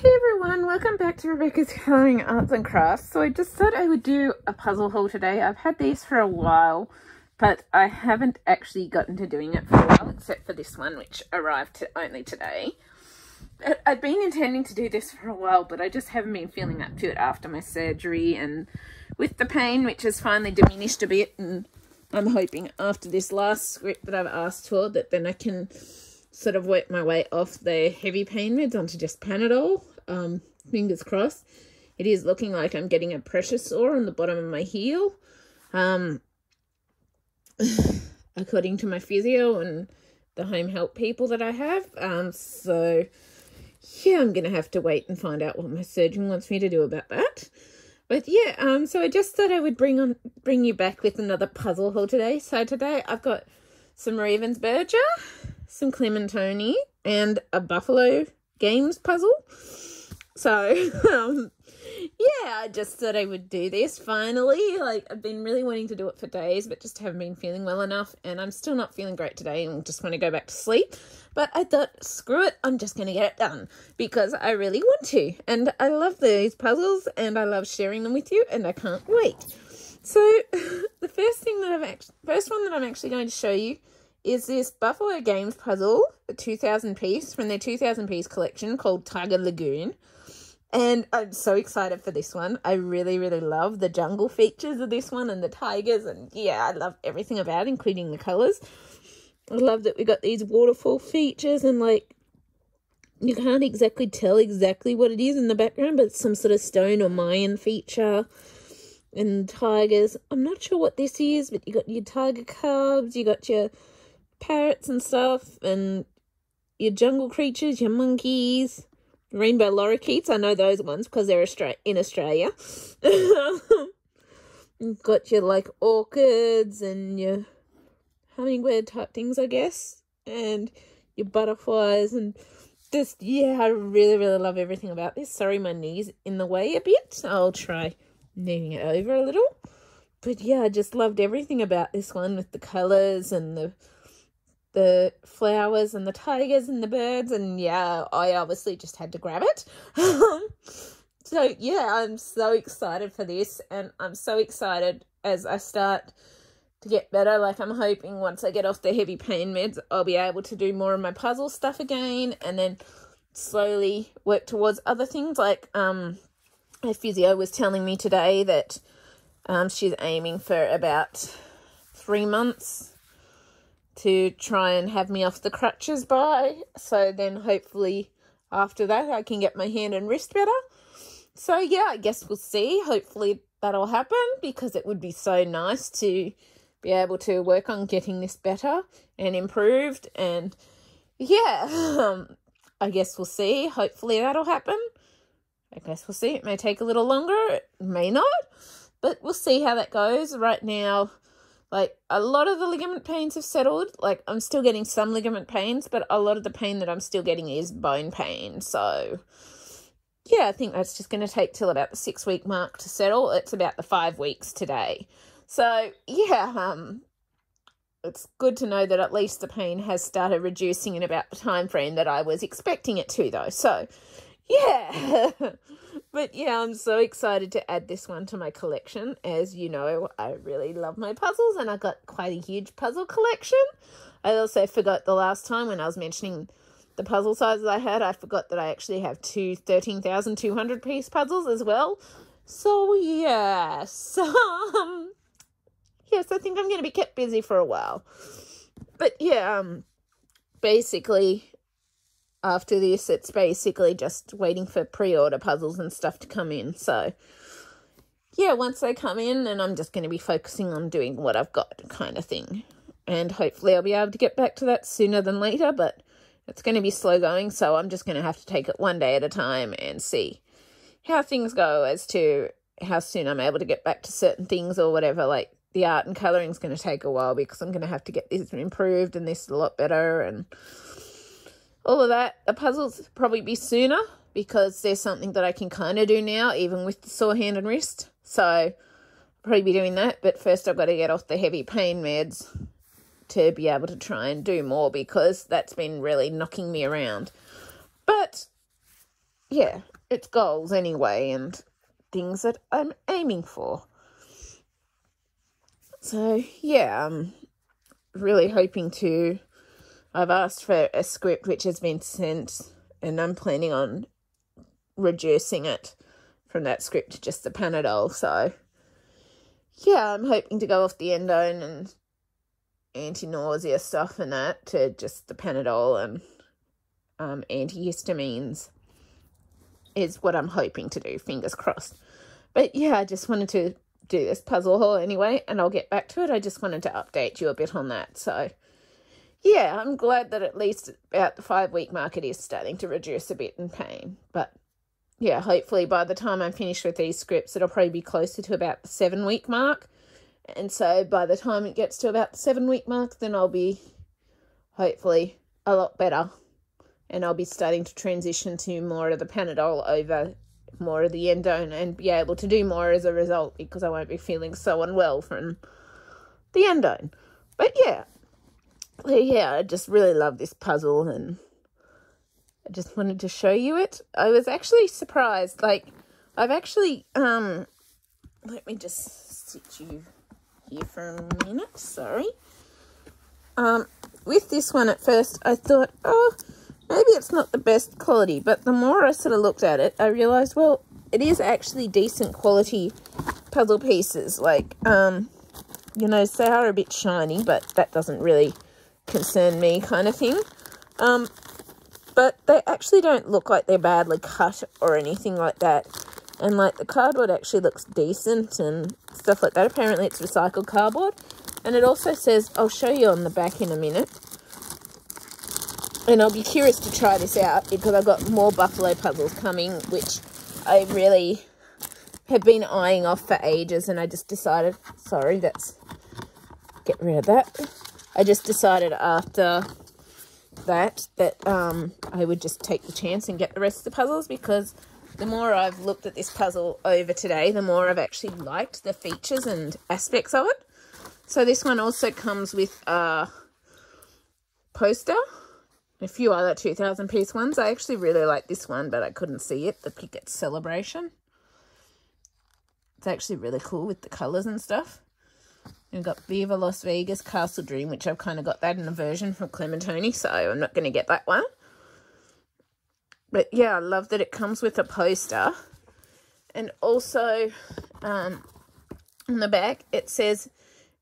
hey everyone, welcome back to Rebecca's Colouring Arts and Crafts. So I just thought I would do a puzzle haul today. I've had these for a while, but I haven't actually gotten to doing it for a while, except for this one, which arrived to only today. I'd been intending to do this for a while, but I just haven't been feeling up to it after my surgery and with the pain, which has finally diminished a bit. And I'm hoping after this last script that I've asked for, that then I can sort of work my way off the heavy pain meds onto just Panadol. Um, fingers crossed. It is looking like I'm getting a pressure sore on the bottom of my heel. Um, according to my physio and the home help people that I have. Um, so yeah, I'm gonna have to wait and find out what my surgeon wants me to do about that. But yeah, um, so I just thought I would bring on bring you back with another puzzle haul today. So today I've got some Ravensburger, some Clementoni, and a Buffalo Games puzzle. So, um, yeah, I just thought I would do this finally. Like, I've been really wanting to do it for days, but just haven't been feeling well enough. And I'm still not feeling great today and just want to go back to sleep. But I thought, screw it, I'm just going to get it done because I really want to. And I love these puzzles and I love sharing them with you and I can't wait. So, the first thing that I've actually, first one that I'm actually going to show you is this Buffalo Games puzzle, a 2000 piece from their 2000 piece collection called Tiger Lagoon. And I'm so excited for this one. I really, really love the jungle features of this one and the tigers. And yeah, I love everything about it, including the colours. I love that we got these waterfall features and like you can't exactly tell exactly what it is in the background, but some sort of stone or Mayan feature and tigers. I'm not sure what this is, but you got your tiger cubs, you got your parrots and stuff, and your jungle creatures, your monkeys, rainbow lorikeets. I know those ones because they're Austra- in Australia. You've got your like orchids and your hummingbird type things, I guess, and your butterflies and just yeah, I really really love everything about this. Sorry, my knees in the way a bit. I'll try moving it over a little. But yeah, I just loved everything about this one with the colours and the the flowers and the tigers and the birds and yeah i obviously just had to grab it. So yeah i'm so excited for this and i'm so excited as i start to get better. Like i'm hoping once i get off the heavy pain meds i'll be able to do more of my puzzle stuff again and then slowly work towards other things. Like um my physio was telling me today that um she's aiming for about three months to try and have me off the crutches by. So then hopefully after that I can get my hand and wrist better. So yeah, I guess we'll see. Hopefully that'll happen because it would be so nice to be able to work on getting this better and improved and yeah, um, I guess we'll see. Hopefully that'll happen. I guess we'll see. It may take a little longer, it may not, but we'll see how that goes. Right now, like a lot of the ligament pains have settled. Like I'm still getting some ligament pains, but a lot of the pain that I'm still getting is bone pain. So yeah, I think that's just going to take till about the six week mark to settle. It's about the five weeks today. So yeah, um, it's good to know that at least the pain has started reducing in about the time frame that I was expecting it to, though. So yeah. but yeah, I'm so excited to add this one to my collection. As you know, I really love my puzzles and I've got quite a huge puzzle collection. I also forgot the last time when I was mentioning the puzzle sizes I had, I forgot that I actually have two 13,200 piece puzzles as well. So yes, um, yes, I think I'm going to be kept busy for a while. But yeah, um, basically after this, it's basically just waiting for pre order puzzles and stuff to come in. So, yeah, once they come in, and I'm just going to be focusing on doing what I've got, kind of thing. And hopefully, I'll be able to get back to that sooner than later, but it's going to be slow going, so I'm just going to have to take it one day at a time and see how things go as to how soon I'm able to get back to certain things or whatever. Like, the art and colouring is going to take a while because I'm going to have to get this improved and this a lot better and all of that. The puzzles probably be sooner because there's something that I can kind of do now, even with the sore hand and wrist. So I'll probably be doing that. But first, I've got to get off the heavy pain meds to be able to try and do more because that's been really knocking me around. But yeah, it's goals anyway and things that I'm aiming for. So, yeah, I'm really hoping to. I've asked for a script which has been sent, and I'm planning on reducing it from that script to just the Panadol. So, yeah, I'm hoping to go off the endone and anti nausea stuff and that to just the Panadol and um, antihistamines is what I'm hoping to do. Fingers crossed. But yeah, I just wanted to do this puzzle haul anyway, and I'll get back to it. I just wanted to update you a bit on that. So yeah, I'm glad that at least about the five week mark it is starting to reduce a bit in pain. But yeah, hopefully by the time I'm finished with these scripts, it'll probably be closer to about the seven week mark. And so by the time it gets to about the seven week mark, then I'll be hopefully a lot better. And I'll be starting to transition to more of the Panadol over more of the endone and be able to do more as a result because I won't be feeling so unwell from the endone. But yeah, yeah, I just really love this puzzle and I just wanted to show you it. I was actually surprised. Like, I've actually, um, let me just sit you here for a minute. Sorry. Um, with this one at first, I thought, oh, maybe it's not the best quality, but the more I sort of looked at it, I realized, well, it is actually decent quality puzzle pieces. Like, um, you know, they are a bit shiny, but that doesn't really concern me kind of thing. Um, but they actually don't look like they're badly cut or anything like that. And, like, the cardboard actually looks decent and stuff like that. Apparently, it's recycled cardboard. And it also says, I'll show you on the back in a minute, and I'll be curious to try this out because I've got more buffalo puzzles coming, which I really have been eyeing off for ages. And I just decided, sorry, that's, get rid of that. I just decided after that, that um, I would just take the chance and get the rest of the puzzles because the more I've looked at this puzzle over today, the more I've actually liked the features and aspects of it. So this one also comes with a poster a few other 2000 piece ones. I actually really like this one, but I couldn't see it, the Picket Celebration. It's actually really cool with the colours and stuff. We've got Viva Las Vegas Castle Dream, which I've kind of got that in a version from Clementoni, so I'm not going to get that one. But yeah, I love that it comes with a poster. And also, um, on the back, it says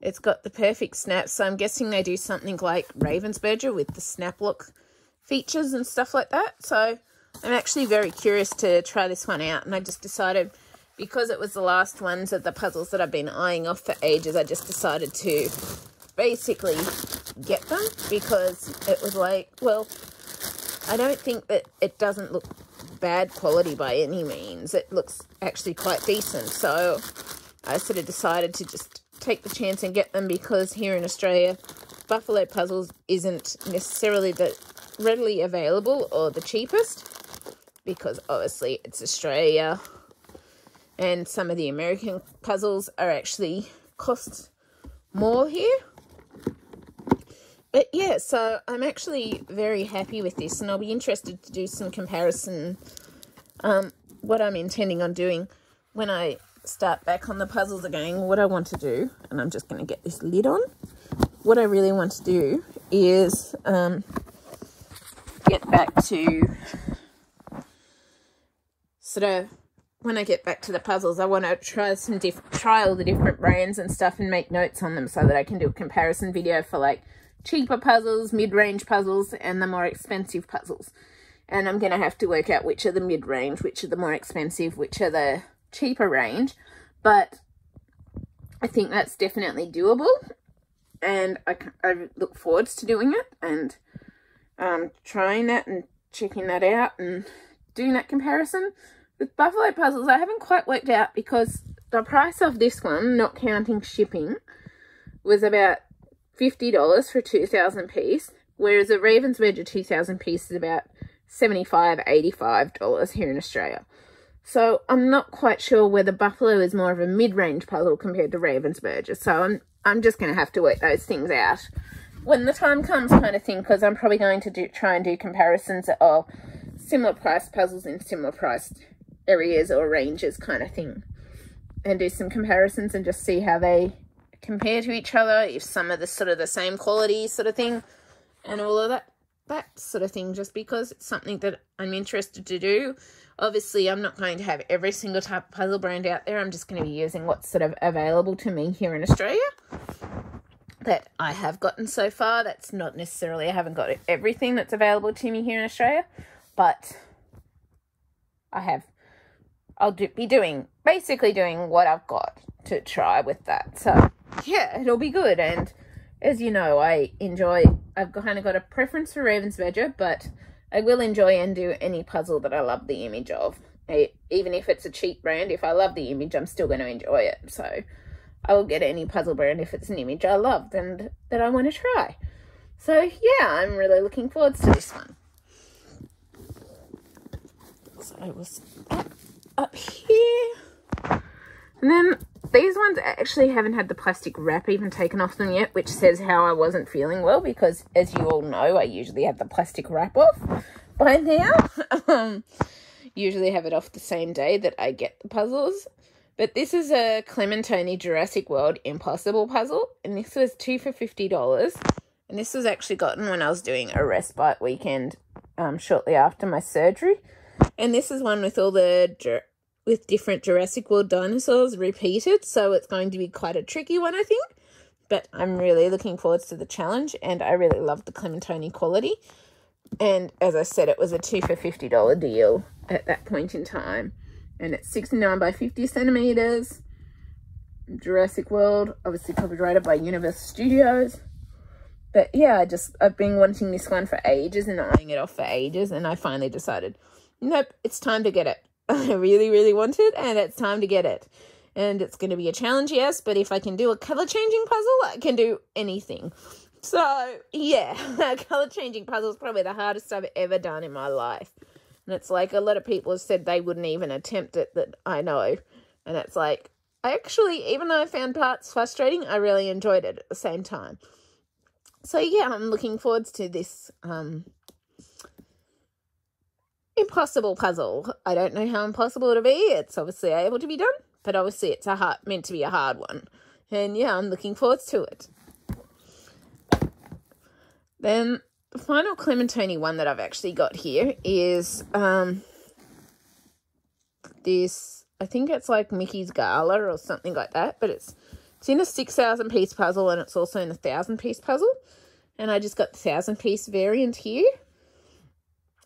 it's got the perfect snap. So I'm guessing they do something like Ravensburger with the snap look features and stuff like that. So I'm actually very curious to try this one out. And I just decided, because it was the last ones of the puzzles that I've been eyeing off for ages, I just decided to basically get them because it was like, well, I don't think that it doesn't look bad quality by any means. It looks actually quite decent. So I sort of decided to just take the chance and get them because here in Australia, Buffalo Puzzles isn't necessarily the readily available or the cheapest because obviously it's Australia and some of the American puzzles are actually cost more here. But yeah, so I'm actually very happy with this and I'll be interested to do some comparison um, what I'm intending on doing when I start back on the puzzles again. What I want to do, and I'm just going to get this lid on, what I really want to do is um, get back to sort of when I get back to the puzzles, I want to try some diff try all the different brands and stuff and make notes on them so that I can do a comparison video for like cheaper puzzles, mid-range puzzles, and the more expensive puzzles. And I'm going to have to work out which are the mid-range, which are the more expensive, which are the cheaper range. But I think that's definitely doable. And I, I look forward to doing it. And um, trying that and checking that out and doing that comparison. With Buffalo Puzzles, I haven't quite worked out because the price of this one, not counting shipping, was about $50 for 2,000 piece, whereas a Ravensburger 2,000 piece is about $75, $85 here in Australia. So I'm not quite sure whether Buffalo is more of a mid-range puzzle compared to Ravensburger. So I'm, I'm just going to have to work those things out when the time comes kind of thing because I'm probably going to do try and do comparisons of similar price puzzles in similar priced areas or ranges kind of thing. And do some comparisons and just see how they compare to each other, if some of the sort of the same quality sort of thing, and all of that that sort of thing, just because it's something that I'm interested to do. Obviously, I'm not going to have every single type of puzzle brand out there. I'm just going to be using what's sort of available to me here in Australia that I have gotten so far. That's not necessarily, I haven't got everything that's available to me here in Australia, but I have, I'll do, be doing, basically doing what I've got to try with that. So, yeah, it'll be good. And as you know, I enjoy, I've kind of got a preference for Raven's Ravensburger, but I will enjoy and do any puzzle that I love the image of. Even if it's a cheap brand, if I love the image, I'm still going to enjoy it. So I will get any puzzle brand if it's an image I loved and that I want to try. So yeah, I'm really looking forward to this one. So I was up, here. And then these ones actually haven't had the plastic wrap even taken off them yet, which says how I wasn't feeling well because, as you all know, I usually have the plastic wrap off by now. um, usually have it off the same day that I get the puzzles. But this is a Clementoni Jurassic World Impossible puzzle, and this was two for $50. And this was actually gotten when I was doing a respite weekend um, shortly after my surgery. And this is one with all the with different Jurassic World dinosaurs repeated, so it's going to be quite a tricky one, I think. But I'm really looking forward to the challenge, and I really love the Clementoni quality. And as I said, it was a two for $50 deal at that point in time. And it's 69 by 50 centimeters. Jurassic World, obviously copyrighted by Universal Studios. But yeah, I just, I've been wanting this one for ages and eyeing it off for ages. And I finally decided, nope, it's time to get it. I really, really want it, and it's time to get it. And it's going to be a challenge, yes, but if I can do a color changing puzzle, I can do anything. So, yeah, color changing puzzle is probably the hardest I've ever done in my life. And it's like a lot of people have said they wouldn't even attempt it that I know. And it's like, I actually, even though I found parts frustrating, I really enjoyed it at the same time. So, yeah, I'm looking forward to this um, impossible puzzle. I don't know how impossible it'll be. It's obviously able to be done, but obviously it's a hard, meant to be a hard one. And yeah, I'm looking forward to it. Then the final Clementoni one that I've actually got here is um this I think it's like Mickey's Gala or something like that, but it's it's in a six thousand piece puzzle and it's also in a thousand piece puzzle. And I just got the thousand piece variant here.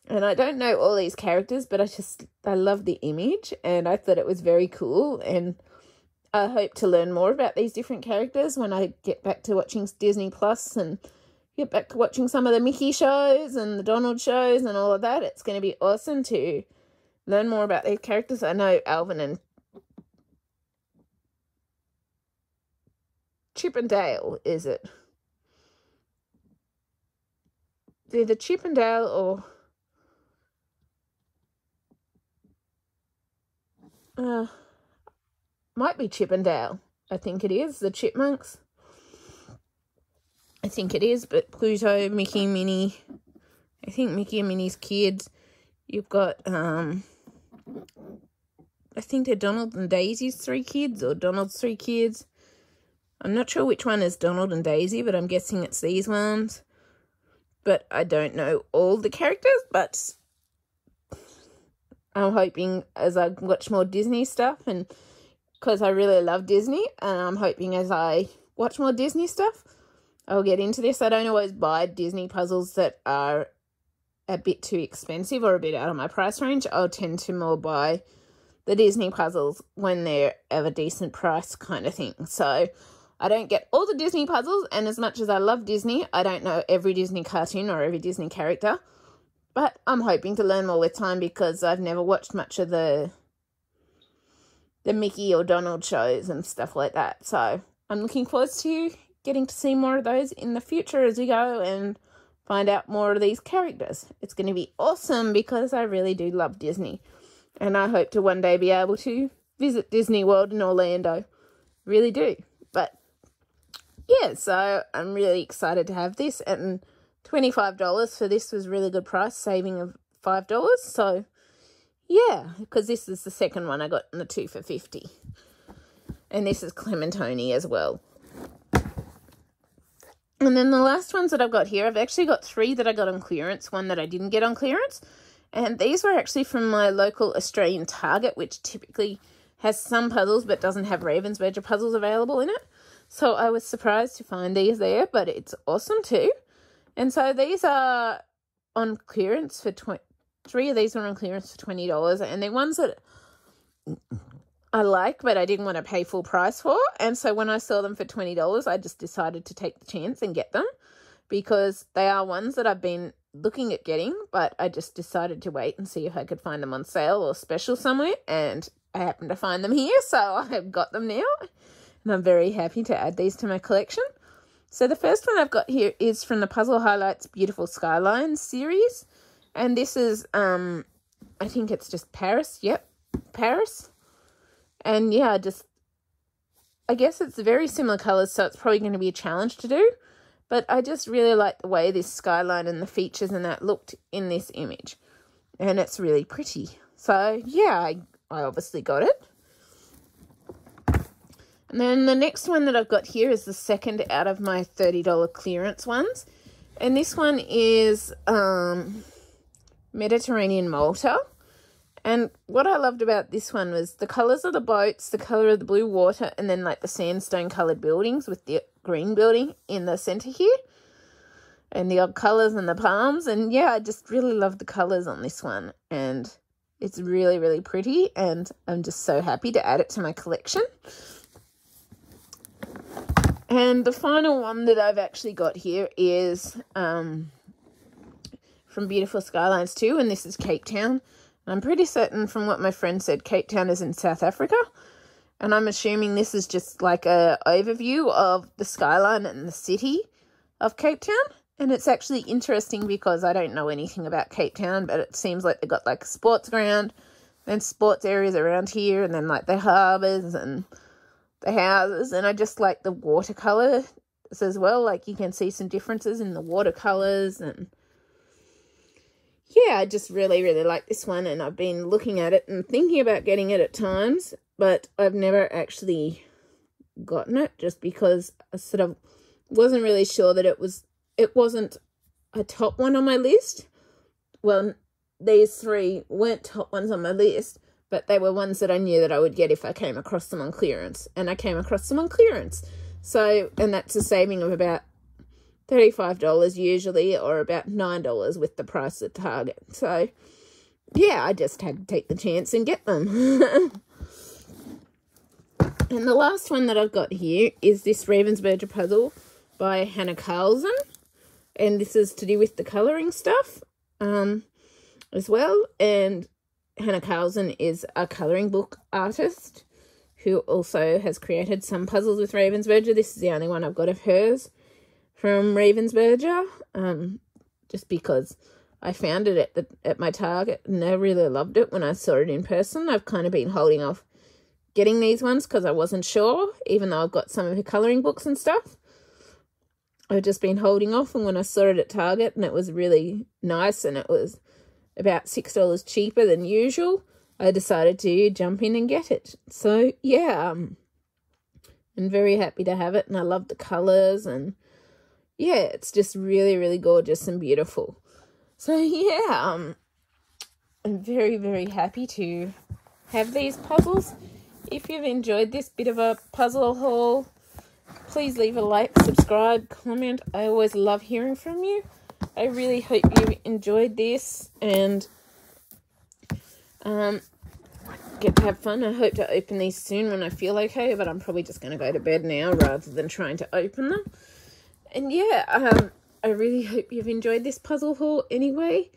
And I don't know all these characters, but I just, I love the image and I thought it was very cool. And I hope to learn more about these different characters when I get back to watching Disney Plus and get back to watching some of the Mickey shows and the Donald shows and all of that. It's going to be awesome to learn more about these characters. I know Alvin and Chip and Dale, is it? Either Chip and Dale or Uh, might be Chip and Dale. I think it is. The Chipmunks. I think it is, but Pluto, Mickey, Minnie. I think Mickey and Minnie's kids. You've got, um, I think they're Donald and Daisy's three kids, or Donald's three kids. I'm not sure which one is Donald and Daisy, but I'm guessing it's these ones. But I don't know all the characters, but I'm hoping as I watch more Disney stuff and because I really love Disney and I'm hoping as I watch more Disney stuff, I'll get into this. I don't always buy Disney puzzles that are a bit too expensive or a bit out of my price range. I'll tend to more buy the Disney puzzles when they're of a decent price kind of thing. So I don't get all the Disney puzzles and as much as I love Disney, I don't know every Disney cartoon or every Disney character. But I'm hoping to learn more with time because I've never watched much of the the Mickey or Donald shows and stuff like that. So I'm looking forward to getting to see more of those in the future as we go and find out more of these characters. It's going to be awesome because I really do love Disney. And I hope to one day be able to visit Disney World in Orlando. Really do. But yeah, so I'm really excited to have this and $25 for this was really good price, saving of $5. So, yeah, because this is the second one I got in the two for 50 And this is Clementoni as well. And then the last ones that I've got here, I've actually got three that I got on clearance, one that I didn't get on clearance. And these were actually from my local Australian Target, which typically has some puzzles but doesn't have Ravensburger puzzles available in it. So I was surprised to find these there, but it's awesome too. And so these are on clearance for 20 three of these were on clearance for $20 and they're ones that I like but I didn't want to pay full price for. And so when I saw them for $20, I just decided to take the chance and get them because they are ones that I've been looking at getting, but I just decided to wait and see if I could find them on sale or special somewhere and I happened to find them here, so I've got them now. And I'm very happy to add these to my collection. So the first one I've got here is from the Puzzle Highlights Beautiful Skylines series. And this is, um, I think it's just Paris. Yep, Paris. And yeah, just, I guess it's very similar colours, so it's probably going to be a challenge to do. But I just really like the way this skyline and the features and that looked in this image. And it's really pretty. So yeah, I, I obviously got it. And then the next one that I've got here is the second out of my $30 clearance ones. And this one is um, Mediterranean Malta. And what I loved about this one was the colours of the boats, the colour of the blue water, and then like the sandstone coloured buildings with the green building in the centre here. And the odd colours and the palms. And yeah, I just really love the colours on this one. And it's really, really pretty. And I'm just so happy to add it to my collection. And the final one that I've actually got here is um, from Beautiful Skylines 2, and this is Cape Town. I'm pretty certain from what my friend said, Cape Town is in South Africa. And I'm assuming this is just like a overview of the skyline and the city of Cape Town. And it's actually interesting because I don't know anything about Cape Town, but it seems like they've got like a sports ground, and sports areas around here, and then like the harbours and the houses and I just like the watercolors as well. Like you can see some differences in the watercolors and yeah, I just really, really like this one and I've been looking at it and thinking about getting it at times, but I've never actually gotten it just because I sort of wasn't really sure that it was, it wasn't a top one on my list. Well, these three weren't top ones on my list, but they were ones that I knew that I would get if I came across them on clearance, and I came across them on clearance. So, and that's a saving of about $35 usually, or about $9 with the price at Target. So, yeah, I just had to take the chance and get them. and the last one that I've got here is this Ravensburger puzzle by Hanna Karlzon. And this is to do with the colouring stuff um, as well. And Hanna Karlzon is a colouring book artist who also has created some puzzles with Ravensburger. This is the only one I've got of hers from Ravensburger, um, just because I found it at the at my Target and I really loved it when I saw it in person. I've kind of been holding off getting these ones because I wasn't sure, even though I've got some of her colouring books and stuff. I've just been holding off, and when I saw it at Target and it was really nice and it was about $6 cheaper than usual, I decided to jump in and get it. So, yeah, um, I'm very happy to have it, and I love the colours, and yeah, it's just really, really gorgeous and beautiful. So, yeah, um, I'm very, very happy to have these puzzles. If you've enjoyed this bit of a puzzle haul, please leave a like, subscribe, comment. I always love hearing from you. I really hope you enjoyed this and um, get to have fun. I hope to open these soon when I feel okay, but I'm probably just going to go to bed now rather than trying to open them. And yeah, um, I really hope you've enjoyed this puzzle haul anyway.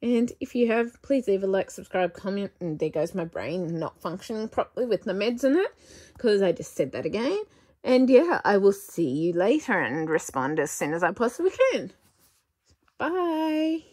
And if you have, please leave a like, subscribe, comment. And there goes my brain not functioning properly with the meds in it, because I just said that again. And yeah, I will see you later and respond as soon as I possibly can. Bye.